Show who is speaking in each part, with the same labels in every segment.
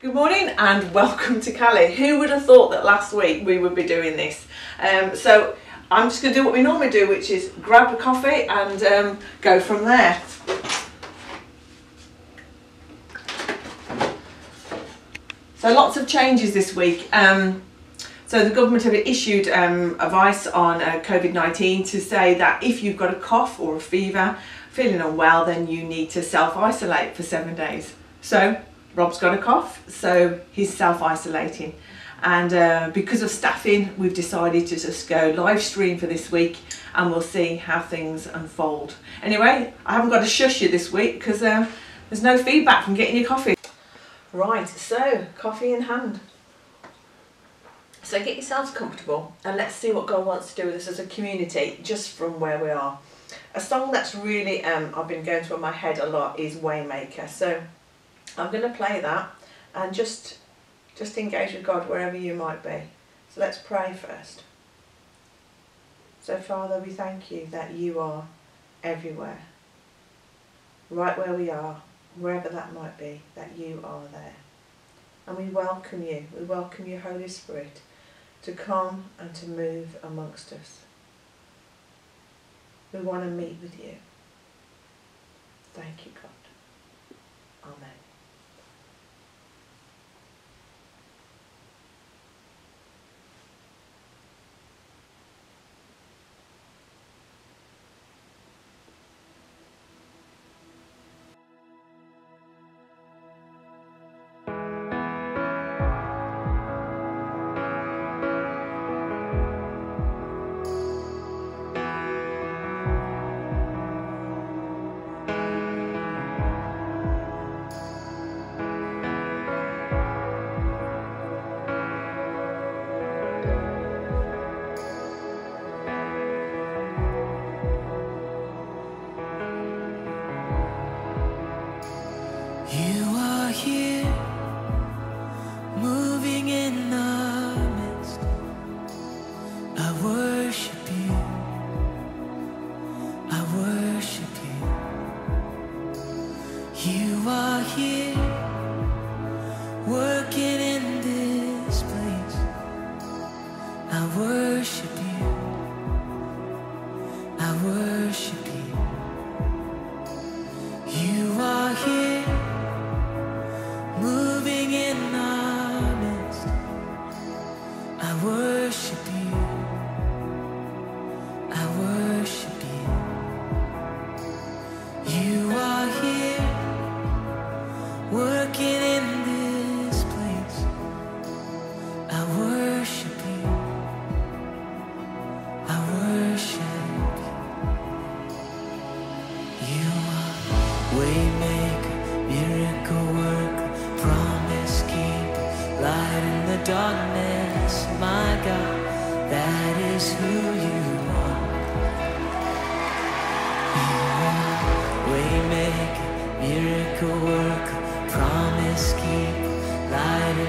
Speaker 1: Good morning and welcome to Cali. Who would have thought that last week we would be doing this? Um, so I'm just going to do what we normally do, which is grab a coffee and um, go from there. So lots of changes this week. Um, so the government have issued um, advice on uh, COVID-19 to say that if you've got a cough or a fever, feeling unwell, then you need to self-isolate for seven days. So Rob's got a cough, so he's self-isolating. And uh, because of staffing, we've decided to just go live stream for this week and we'll see how things unfold. Anyway, I haven't got to shush you this week because uh, there's no feedback from getting your coffee. Right, so coffee in hand. So get yourselves comfortable and let's see what God wants to do with us as a community just from where we are. A song that's really um, I've been going through in my head a lot is Waymaker. So I'm going to play that and just just engage with God wherever you might be. So let's pray first. So Father, we thank you that you are everywhere. Right where we are, wherever that might be, that you are there. And we welcome you. We welcome you, Holy Spirit, to come and to move amongst us. We want to meet with you. Thank you, God. Amen.
Speaker 2: Worship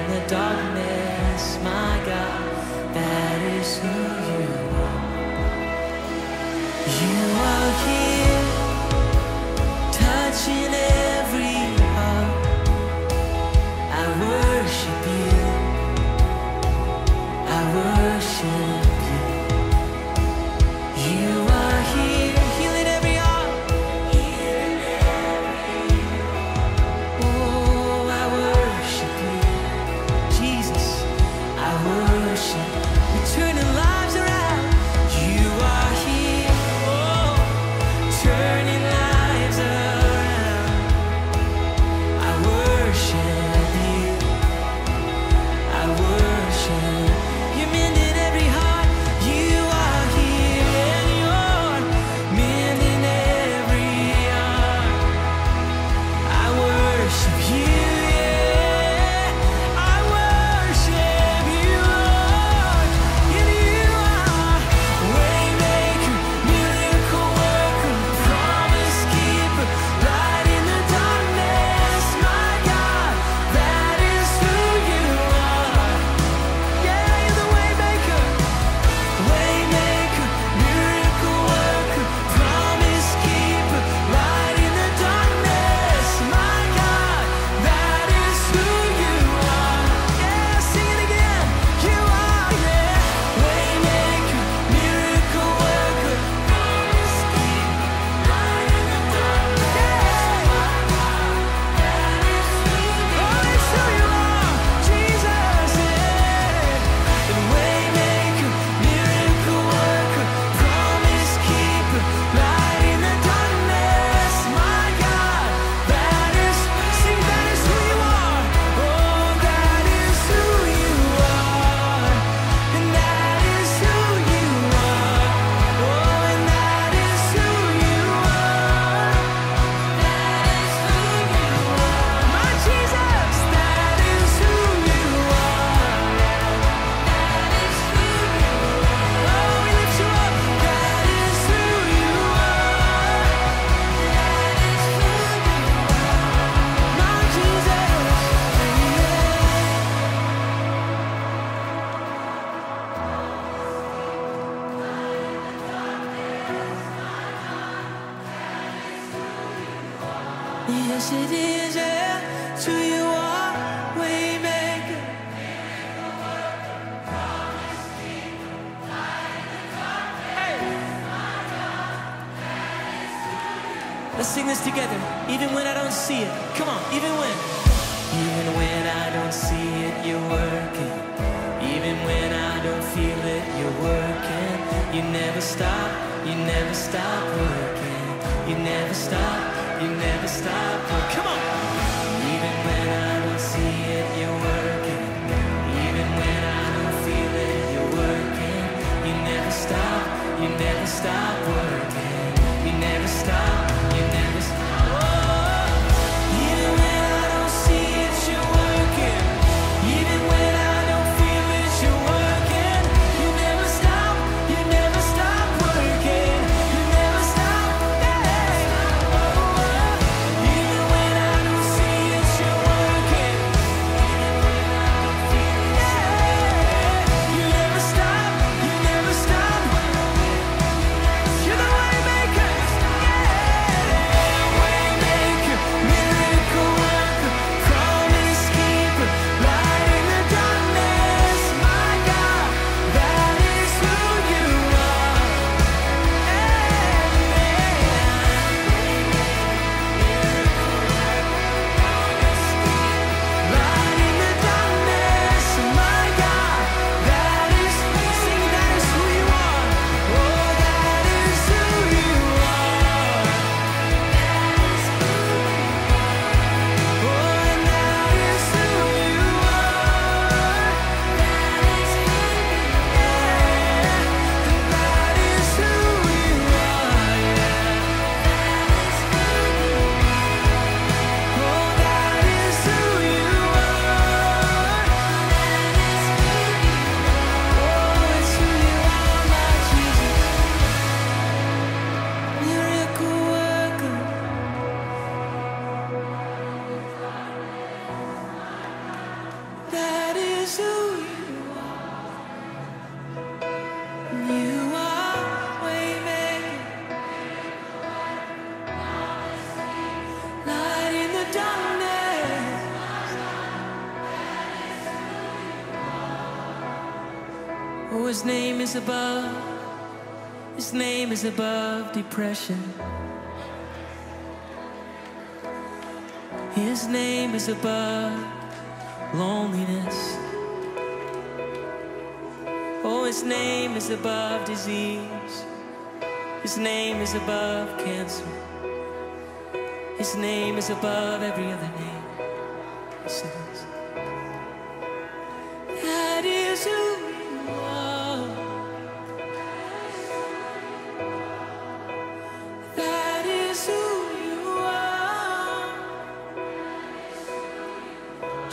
Speaker 2: the darkness. My God, that is who you are. You are here his name is above. His name is above depression. His name is above loneliness. Oh, his name is above disease. His name is above cancer. His name is above every other name.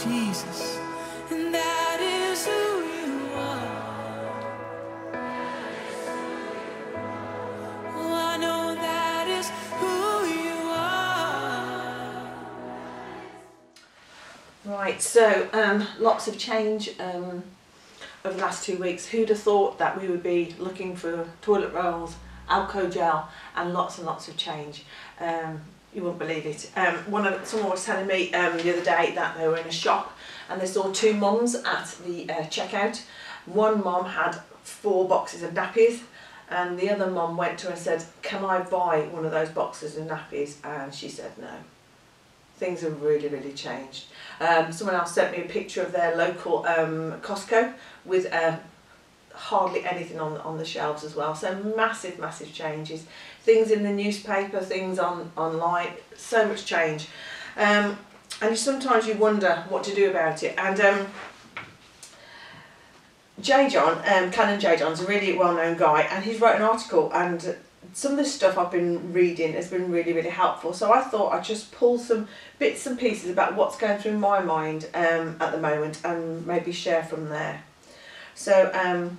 Speaker 2: Jesus. And that is who you are. Oh, I know that is who you are.
Speaker 1: Right, so um, lots of change um, over the last two weeks. Who'd have thought that we would be looking for toilet rolls, Alco gel, and lots and lots of change? Um, you wouldn't believe it. Um, one of someone was telling me um, the other day that they were in a shop and they saw two mums at the uh, checkout. One mum had four boxes of nappies, and the other mum went to her and said, "Can I buy one of those boxes of nappies?" And she said no things have really, really changed. Um, someone else sent me a picture of their local um, Costco with uh, hardly anything on on the shelves as well. So massive, massive changes. Things in the newspaper, things on online, so much change. Um, and sometimes you wonder what to do about it. And um, J. John, um, Canon J. John's a really well-known guy, and he's wrote an article, and some of the stuff I've been reading has been really, really helpful. So I thought I'd just pull some bits and pieces about what's going through my mind um, at the moment, and maybe share from there. So um,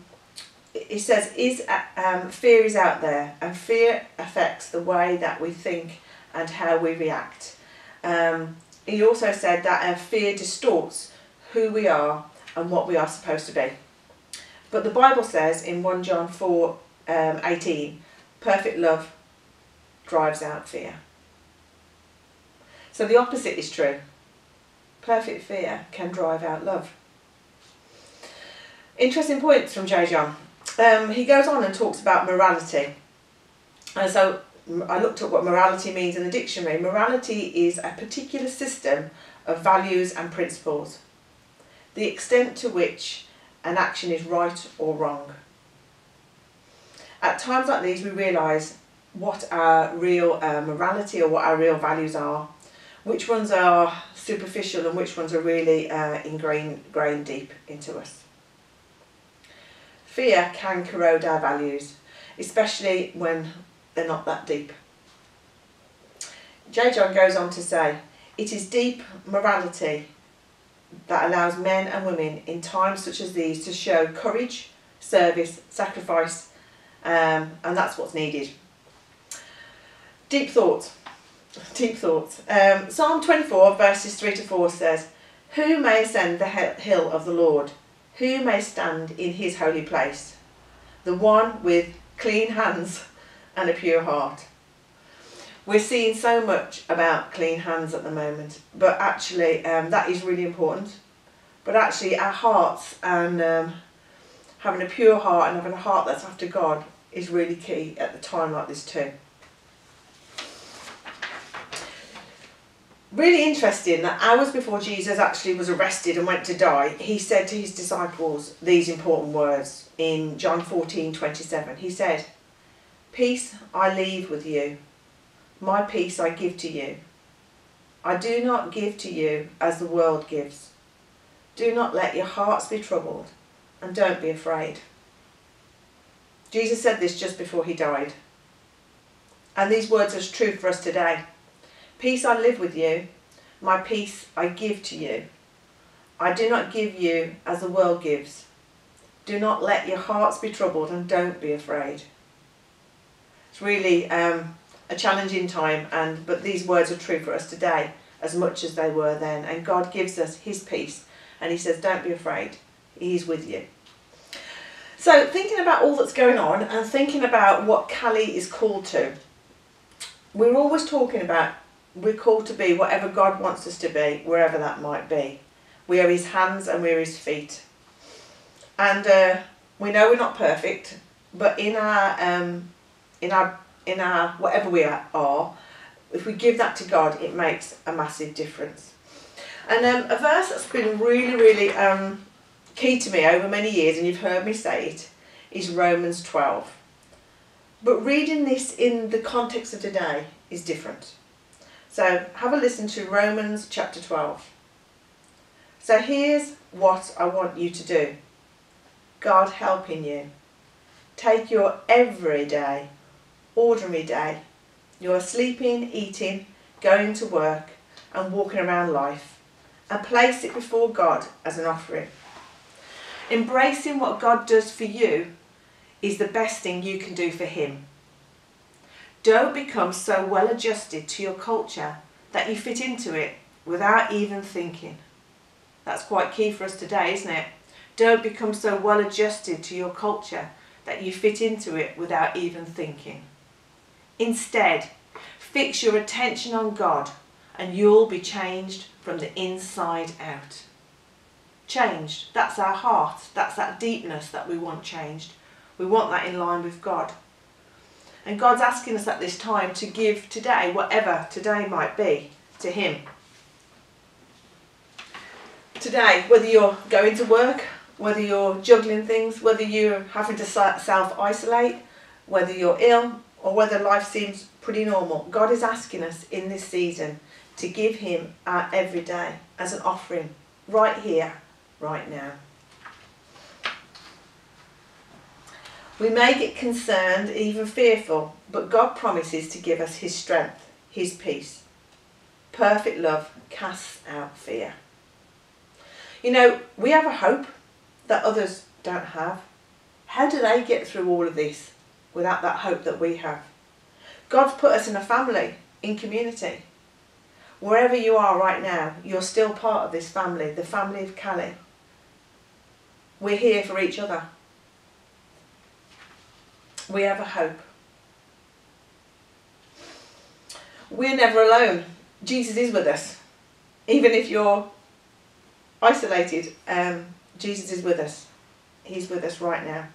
Speaker 1: he says, "Is um, fear is out there, and fear affects the way that we think and how we react." Um, he also said that uh, fear distorts who we are and what we are supposed to be. But the Bible says in 1 John 4 um, 18, perfect love drives out fear. So the opposite is true. Perfect fear can drive out love. Interesting points from J. John. Um, he goes on and talks about morality. And so I looked up what morality means in the dictionary. Morality is a particular system of values and principles, the extent to which an action is right or wrong. At times like these, we realise what our real uh, morality or what our real values are, which ones are superficial and which ones are really uh, ingrained, ingrained deep into us. Fear can corrode our values, especially when they're not that deep. J. John goes on to say, it is deep morality that allows men and women in times such as these to show courage, service, sacrifice, um, and that's what's needed. Deep thoughts. Deep thoughts. Um, Psalm 24, verses 3 to 4 says, Who may ascend the hill of the Lord? Who may stand in his holy place? The one with clean hands and a pure heart. We're seeing so much about clean hands at the moment, but actually um, that is really important. But actually our hearts and um, having a pure heart and having a heart that's after God is really key at the time like this too. Really interesting that hours before Jesus actually was arrested and went to die, he said to his disciples these important words in John 14 27. He said, Peace I leave with you, my peace I give to you. I do not give to you as the world gives. Do not let your hearts be troubled, and don't be afraid. Jesus said this just before he died. And these words are true for us today. Peace I live with you, my peace I give to you. I do not give you as the world gives. Do not let your hearts be troubled and don't be afraid. It's really um, a challenging time, and but these words are true for us today as much as they were then. And God gives us His peace, and He says, "Don't be afraid. He's with you." So, thinking about all that's going on and thinking about what Cali is called to, we're always talking about we're called to be whatever God wants us to be, wherever that might be. We are His hands and we're His feet. And uh, we know we're not perfect, but in our um, in our in our whatever we are, if we give that to God, it makes a massive difference. And um, a verse that's been really, really um, key to me over many years, and you've heard me say it, is Romans 12. But reading this in the context of today is different. So have a listen to Romans chapter 12. So here's what I want you to do. God helping you. Take your everyday, ordinary day. You're sleeping, eating, going to work and walking around life and place it before God as an offering. Embracing what God does for you is the best thing you can do for Him. Don't become so well adjusted to your culture that you fit into it without even thinking. That's quite key for us today, isn't it? Don't become so well adjusted to your culture that you fit into it without even thinking. Instead, fix your attention on God and you'll be changed from the inside out changed. That's our heart. That's that deepness that we want changed. We want that in line with God. And God's asking us at this time to give today, whatever today might be, to Him. Today, whether you're going to work, whether you're juggling things, whether you're having to self isolate, whether you're ill, or whether life seems pretty normal, God is asking us in this season to give Him our everyday as an offering right here right now. We may get concerned, even fearful, but God promises to give us His strength, His peace. Perfect love casts out fear. You know, we have a hope that others don't have. How do they get through all of this without that hope that we have? God's put us in a family, in community. Wherever you are right now, you're still part of this family, the family of Cali. We're here for each other. We have a hope. We're never alone. Jesus is with us. Even if you're isolated, um, Jesus is with us. He's with us right now.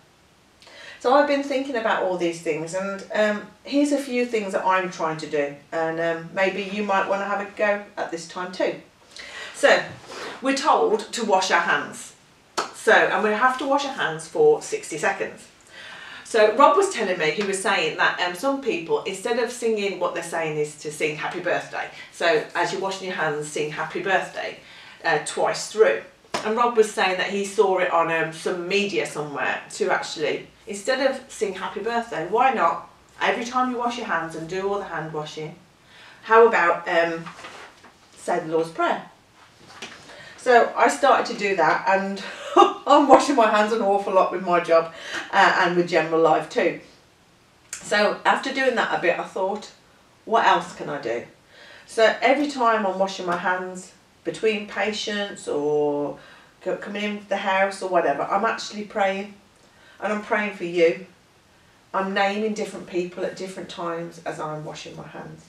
Speaker 1: So I've been thinking about all these things, and um, here's a few things that I'm trying to do, and um, maybe you might want to have a go at this time too. So, we're told to wash our hands. So, and we have to wash our hands for 60 seconds. So Rob was telling me, he was saying that um, some people, instead of singing, what they're saying is to sing happy birthday. So as you're washing your hands, sing happy birthday uh, twice through. And Rob was saying that he saw it on um, some media somewhere to actually, instead of sing happy birthday, why not, every time you wash your hands and do all the hand washing, how about um, say the Lord's Prayer? So I started to do that and I'm washing my hands an awful lot with my job uh, and with general life too. So after doing that a bit, I thought, what else can I do? So every time I'm washing my hands between patients or coming into the house or whatever, I'm actually praying and I'm praying for you. I'm naming different people at different times as I'm washing my hands.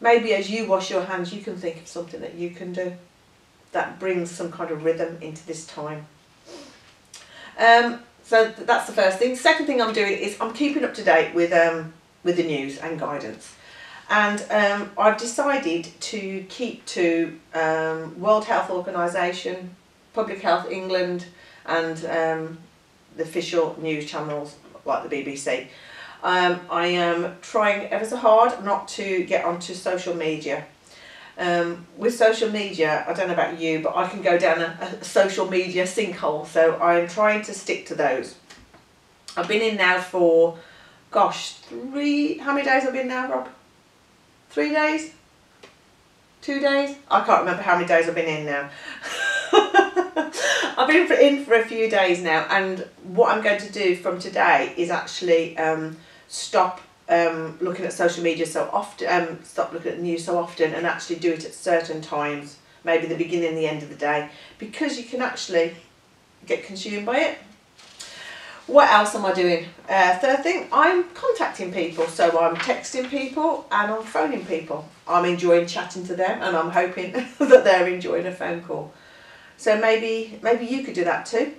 Speaker 1: Maybe as you wash your hands, you can think of something that you can do that brings some kind of rhythm into this time. Um, so that's the first thing. Second thing I'm doing is I'm keeping up to date with um, with the news and guidance. And um, I've decided to keep to um, World Health Organization, Public Health England and um, the official news channels like the BBC. Um, I am trying ever so hard not to get onto social media um, with social media, I don't know about you, but I can go down a, a social media sinkhole. So I'm trying to stick to those. I've been in now for, gosh, three, how many days have I been now, Rob? Three days? Two days? I can't remember how many days I've been in now. I've been in for a few days now and what I'm going to do from today is actually um, stop um, looking at social media so often, um, stop looking at the news so often and actually do it at certain times, maybe the beginning and the end of the day, because you can actually get consumed by it. What else am I doing? Uh, third thing, I'm contacting people. So I'm texting people and I'm phoning people. I'm enjoying chatting to them and I'm hoping that they're enjoying a phone call. So maybe maybe you could do that too.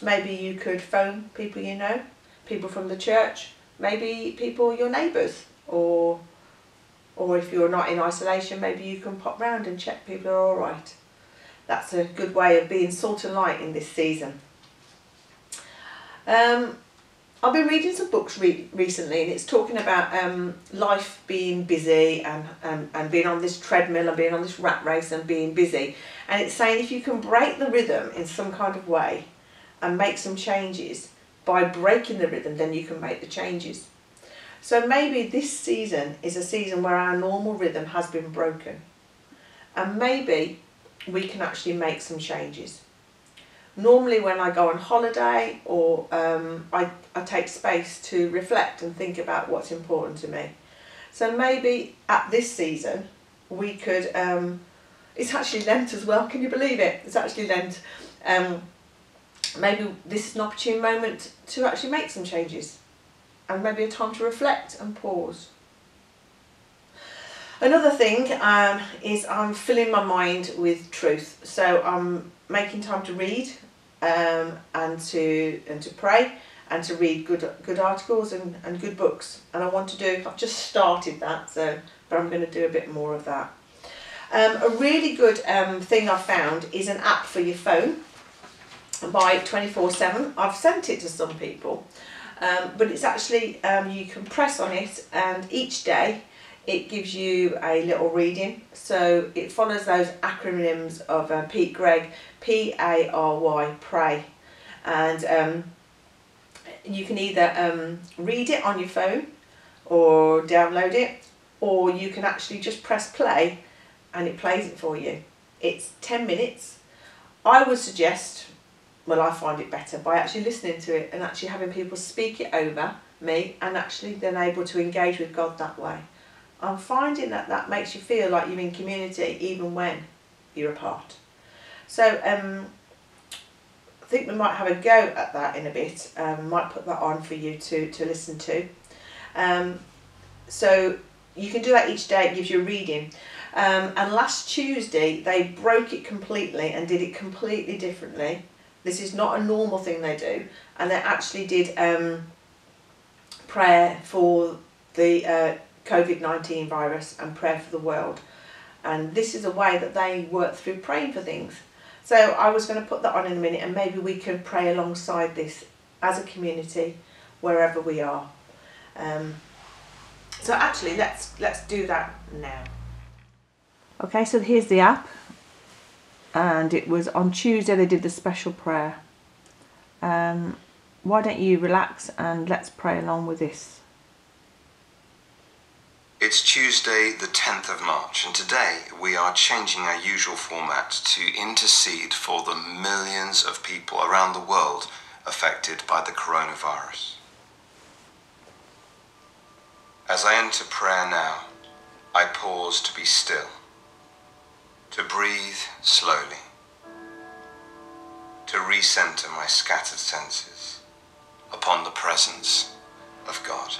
Speaker 1: Maybe you could phone people you know, people from the church, maybe people your neighbours or or if you're not in isolation maybe you can pop round and check people are all right. That's a good way of being salt and light in this season. Um, I've been reading some books re recently and it's talking about um, life being busy and, and, and being on this treadmill and being on this rat race and being busy. And it's saying if you can break the rhythm in some kind of way and make some changes by breaking the rhythm, then you can make the changes. So maybe this season is a season where our normal rhythm has been broken. And maybe we can actually make some changes. Normally when I go on holiday or um, I, I take space to reflect and think about what's important to me. So maybe at this season we could, um, it's actually Lent as well, can you believe it? It's actually Lent. Um, maybe this is an opportune moment to actually make some changes and maybe a time to reflect and pause. Another thing um, is I'm filling my mind with truth. So I'm making time to read um, and to and to pray and to read good good articles and, and good books. And I want to do, I've just started that, so but I'm going to do a bit more of that. Um, a really good um, thing I found is an app for your phone by 24-7. I've sent it to some people, um, but it's actually, um, you can press on it and each day it gives you a little reading. So it follows those acronyms of uh, Pete Greig, P-A-R-Y, pray. And um, you can either um, read it on your phone or download it, or you can actually just press play and it plays it for you. It's 10 minutes. I would suggest well I find it better by actually listening to it and actually having people speak it over me and actually then able to engage with God that way. I'm finding that that makes you feel like you're in community even when you're apart. So um, I think we might have a go at that in a bit. Um, might put that on for you to, to listen to. Um, so you can do that each day, it gives you a reading. Um, and last Tuesday, they broke it completely and did it completely differently. This is not a normal thing they do. And they actually did um, prayer for the uh, COVID 19 virus and prayer for the world. And this is a way that they work through praying for things. So I was going to put that on in a minute and maybe we can pray alongside this as a community wherever we are. Um, so actually let's let's do that now. Okay, so here's the app. And it was on Tuesday they did the special prayer. Um, why don't you relax and let's pray along with this.
Speaker 3: It's Tuesday, the 10th of March, and today we are changing our usual format to intercede for the millions of people around the world affected by the coronavirus. As I enter prayer now, I pause to be still, to breathe slowly, to recenter my scattered senses upon the presence of God.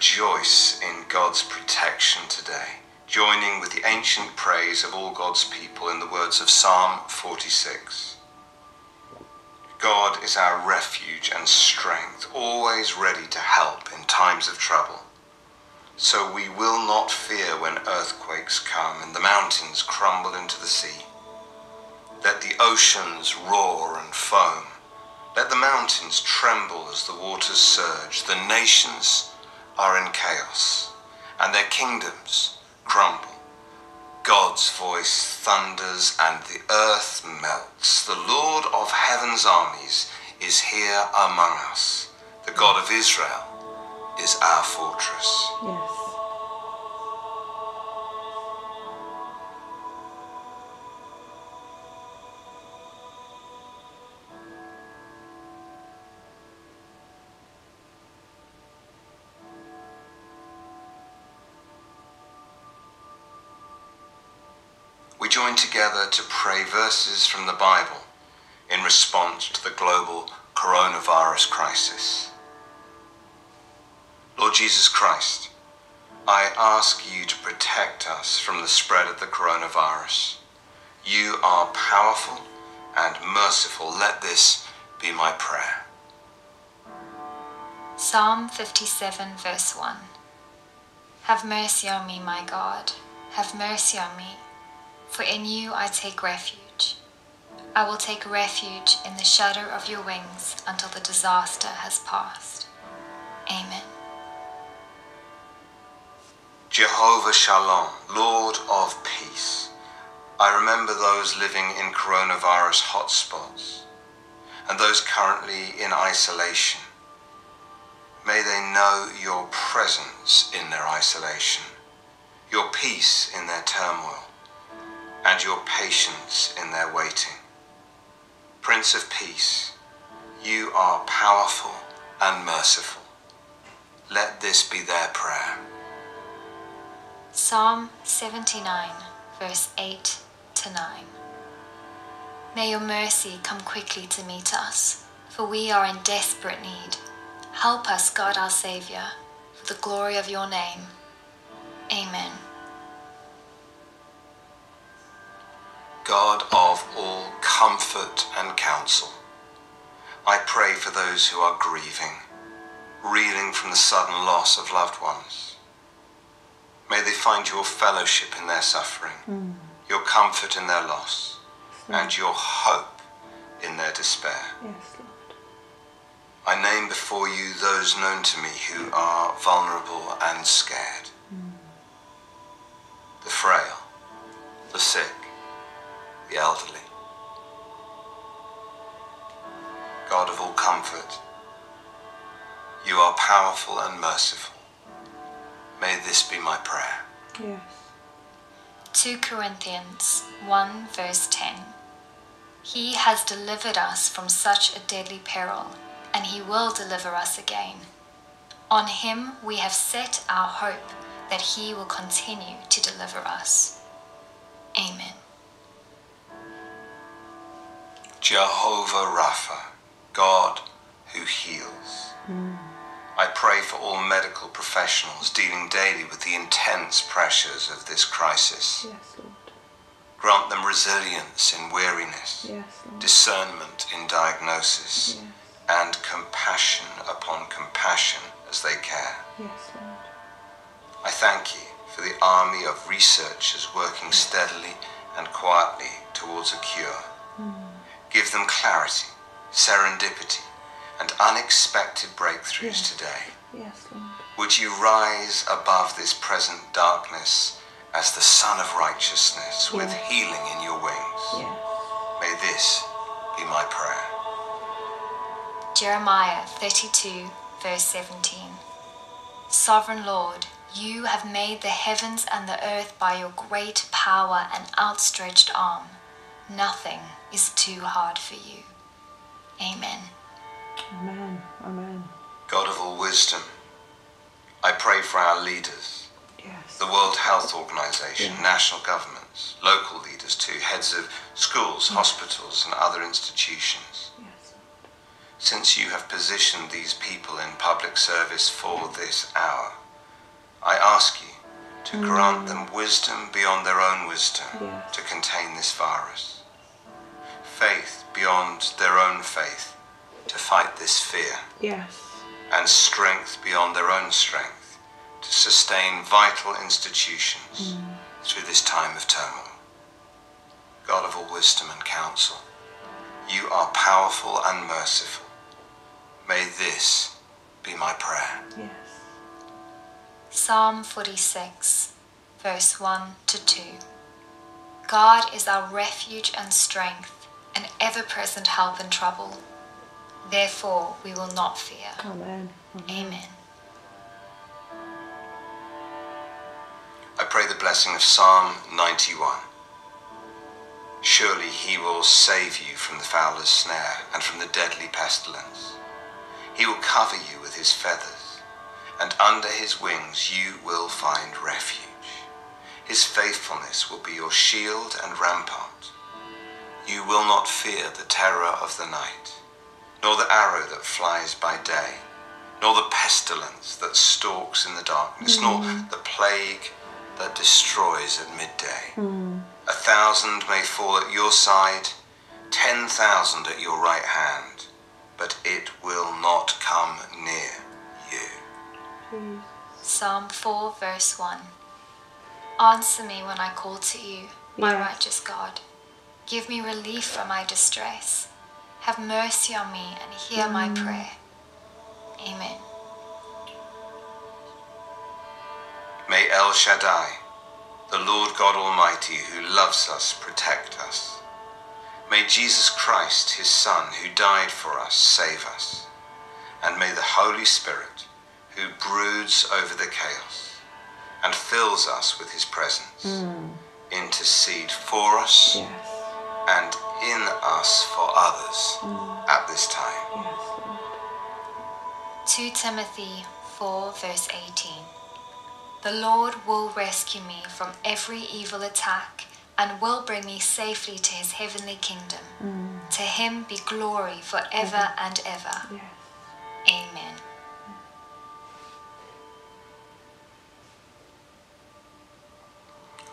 Speaker 3: Rejoice in God's protection today, joining with the ancient praise of all God's people in the words of Psalm 46. God is our refuge and strength, always ready to help in times of trouble. So we will not fear when earthquakes come and the mountains crumble into the sea. Let the oceans roar and foam. Let the mountains tremble as the waters surge. The nations are in chaos, and their kingdoms crumble. God's voice thunders, and the earth melts. The Lord of heaven's armies is here among us. The God of Israel is our fortress.
Speaker 1: Yes.
Speaker 3: To pray verses from the Bible in response to the global coronavirus crisis. Lord Jesus Christ, I ask you to protect us from the spread of the coronavirus. You are powerful and merciful. Let this be my prayer.
Speaker 4: Psalm 57, verse 1. Have mercy on me, my God. Have mercy on me, for in you I take refuge. I will take refuge in the shadow of your wings until the disaster has passed. Amen.
Speaker 3: Jehovah Shalom, Lord of peace. I remember those living in coronavirus hotspots and those currently in isolation. May they know your presence in their isolation, your peace in their turmoil, and your patience in their waiting. Prince of Peace, you are powerful and merciful. Let this be their prayer.
Speaker 4: Psalm 79, verse 8 to 9. May your mercy come quickly to meet us, for we are in desperate need. Help us, God our Saviour, for the glory of your name. Amen.
Speaker 3: God of all comfort and counsel, I pray for those who are grieving, reeling from the sudden loss of loved ones. May they find your fellowship in their suffering, hmm. your comfort in their loss, and your hope in their despair.
Speaker 1: Yes, Lord.
Speaker 3: I name before you those known to me who are vulnerable and scared. Hmm. The frail, the sick, the elderly. God of all comfort, you are powerful and merciful. May this be my prayer.
Speaker 1: Yes.
Speaker 4: 2 Corinthians 1 verse 10. He has delivered us from such a deadly peril, and he will deliver us again. On him we have set our hope that he will continue to deliver us. Amen.
Speaker 3: Jehovah Rapha, God who heals. I pray for all medical professionals dealing daily with the intense pressures of this crisis.
Speaker 1: Yes, Lord.
Speaker 3: Grant them resilience in weariness,
Speaker 1: Yes, Lord.
Speaker 3: discernment in diagnosis,
Speaker 1: Yes.
Speaker 3: and compassion upon compassion as they care.
Speaker 1: Yes, Lord.
Speaker 3: I thank you for the army of researchers working steadily and quietly towards a cure. Mm. Give them clarity, serendipity, and unexpected breakthroughs
Speaker 1: Yes.
Speaker 3: today.
Speaker 1: Yes, Lord.
Speaker 3: Would you rise above this present darkness as the Son of Righteousness with healing in your wings?
Speaker 1: Yes.
Speaker 3: May this be my prayer.
Speaker 4: Jeremiah 32, verse 17. Sovereign Lord, you have made the heavens and the earth by your great power and outstretched arm. Nothing is too hard for you. Amen.
Speaker 1: Amen. Amen.
Speaker 3: God of all wisdom, I pray for our leaders,
Speaker 1: Yes.
Speaker 3: the World Health Organization,
Speaker 1: Yeah.
Speaker 3: national governments, local leaders too, heads of schools, hospitals, and other institutions.
Speaker 1: Yes.
Speaker 3: Since you have positioned these people in public service for this hour, I ask you to grant mm. them wisdom beyond their own wisdom
Speaker 1: Yes.
Speaker 3: to contain this virus, faith beyond their own faith to fight this fear,
Speaker 1: Yes.
Speaker 3: and strength beyond their own strength to sustain vital institutions mm. through this time of turmoil. God of all wisdom and counsel, you are powerful and merciful. May this be my prayer.
Speaker 1: Yes.
Speaker 4: Psalm 46, verse 1 to 2. God is our refuge and strength, an ever present help in trouble. Therefore, we will not fear.
Speaker 1: Amen.
Speaker 4: Amen.
Speaker 3: I pray the blessing of Psalm 91. Surely he will save you from the fowler's snare and from the deadly pestilence. He will cover you with his feathers, and under his wings you will find refuge. His faithfulness will be your shield and rampart. You will not fear the terror of the night, nor the arrow that flies by day, nor the pestilence that stalks in the darkness, nor hmm. the plague that destroys at midday. Hmm. A thousand may fall at your side, ten thousand at your right hand, but it will not come near you.
Speaker 4: Psalm 4, verse 1. Answer me when I call to you, my
Speaker 1: Yes.
Speaker 4: righteous God. Give me relief from my distress. Have mercy on me and hear my mm. prayer. Amen.
Speaker 3: May El Shaddai, the Lord God Almighty who loves us, protect us. May Jesus Christ, his Son, who died for us, save us. And may the Holy Spirit, who broods over the chaos and fills us with his presence, mm. intercede for us
Speaker 1: Yes.
Speaker 3: And in us for others mm. at this time.
Speaker 1: Yes, Lord.
Speaker 4: 2 Timothy 4, verse 18. The Lord will rescue me from every evil attack and will bring me safely to his heavenly kingdom. Mm. To him be glory forever mm-hmm. and ever.
Speaker 1: Yes.
Speaker 4: Amen.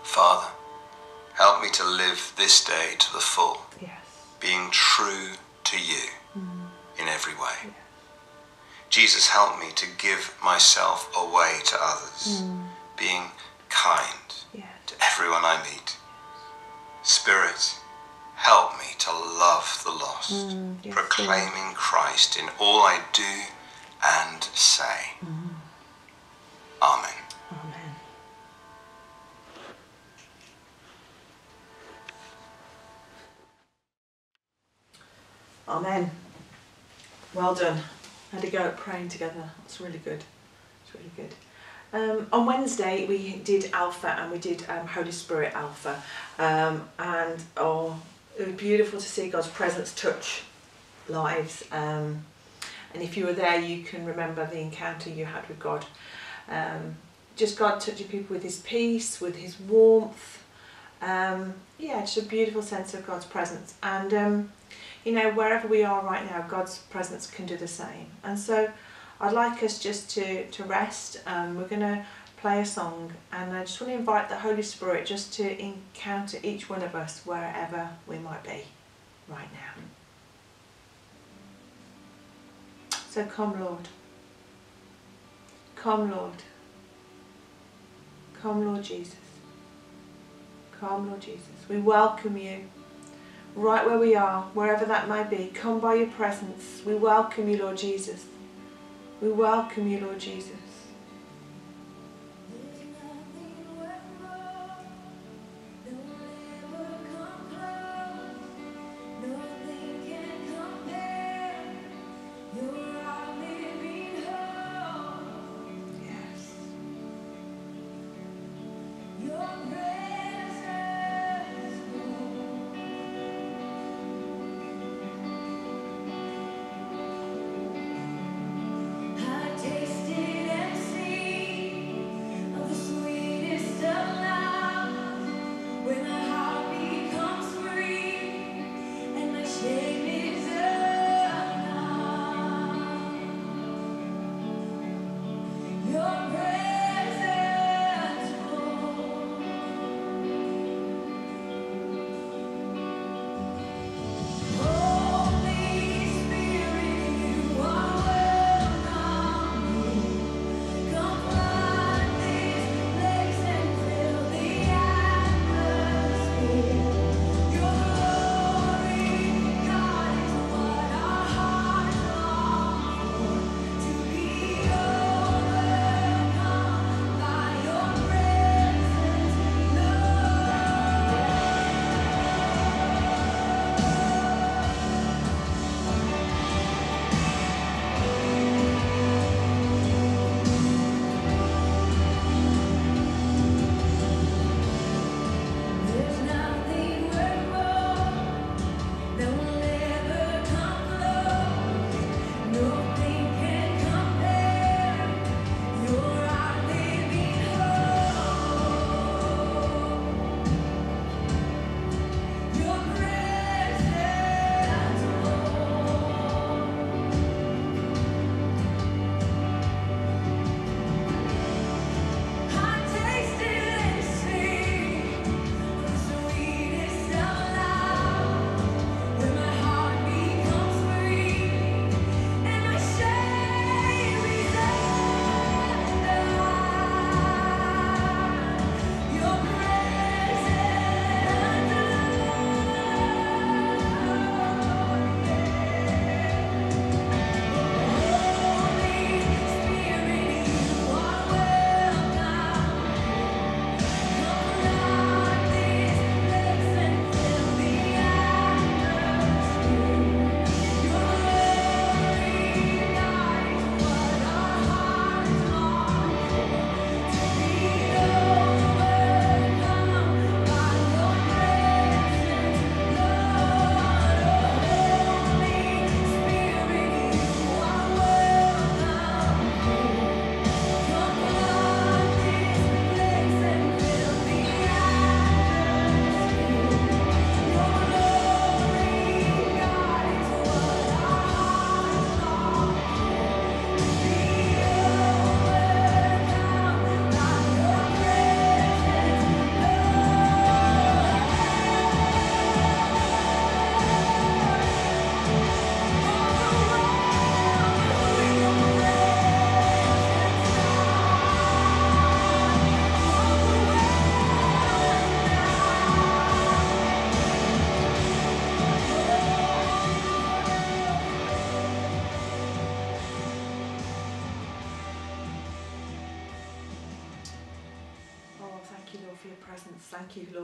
Speaker 3: Father, help me to live this day to the full,
Speaker 1: Yes.
Speaker 3: being true to you mm. in every way. Jesus, help me to give myself away to others, mm. being kind
Speaker 1: Yes.
Speaker 3: to everyone I meet. Spirit, help me to love the lost,
Speaker 1: Mm, yes,
Speaker 3: proclaiming Christ in all I do and say. Mm. Amen.
Speaker 1: Amen. Amen. Well done. Had a go at praying together. That's really good. It's really good.
Speaker 2: Um, on Wednesday we did Alpha and we did um, Holy Spirit Alpha, um, and oh, it was beautiful to see God's presence touch lives. Um, and if you were there, you can remember the encounter you had with God. Um, just God touching people with His peace, with His warmth. Um, yeah, just a beautiful sense of God's presence. And you know, wherever we are right now, God's presence can do the same. And so I'd like us just to, to rest. Um, we're going to play a song and I just want to invite the Holy Spirit just to encounter each one of us wherever we might be right now. So come, Lord. Come, Lord. Come, Lord Jesus. Come, Lord Jesus. We welcome you right where we are, wherever that may be. Come by your presence. We welcome you, Lord Jesus. We welcome you, Lord Jesus.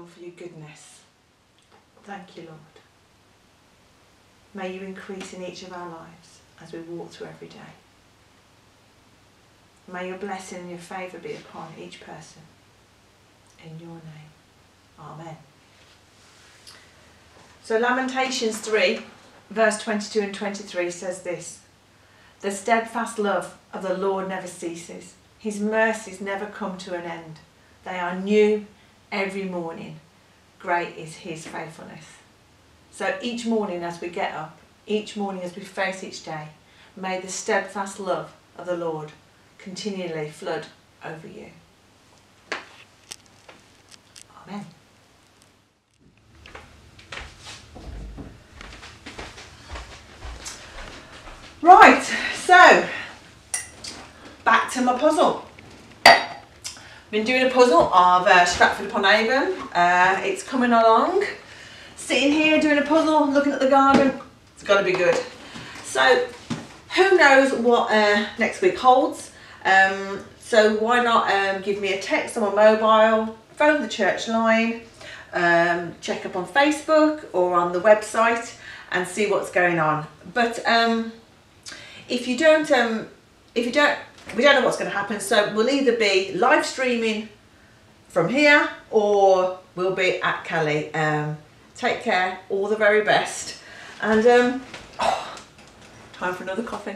Speaker 1: For your
Speaker 2: goodness. Thank you, Lord. May you increase in each of our lives as we walk through every day.
Speaker 1: May your blessing and your favour be upon each person. In your name. Amen. So Lamentations 3, verse 22 and 23 says this The steadfast love of the Lord never ceases, his mercies never come to an end. They are new every morning. Great is his faithfulness. So each morning as we get up, each morning as we face each day, may the steadfast love of the Lord continually flood over you. Amen. Right, so back to my puzzle. Been doing a puzzle of uh, Stratford upon Avon. Uh, it's coming along. Sitting here doing a puzzle, looking at the garden. It's got to be good. So, who knows what uh, next week holds? Um, so why not um, give me a text on my mobile, phone the church line, um, check up on Facebook or on the website and see what's going on. But um, if you don't, um, if you don't, we don't know what's going to happen. So we'll either be live streaming from here or we'll be at Cali. Um, take care, all the very best, and um, time for another coffee.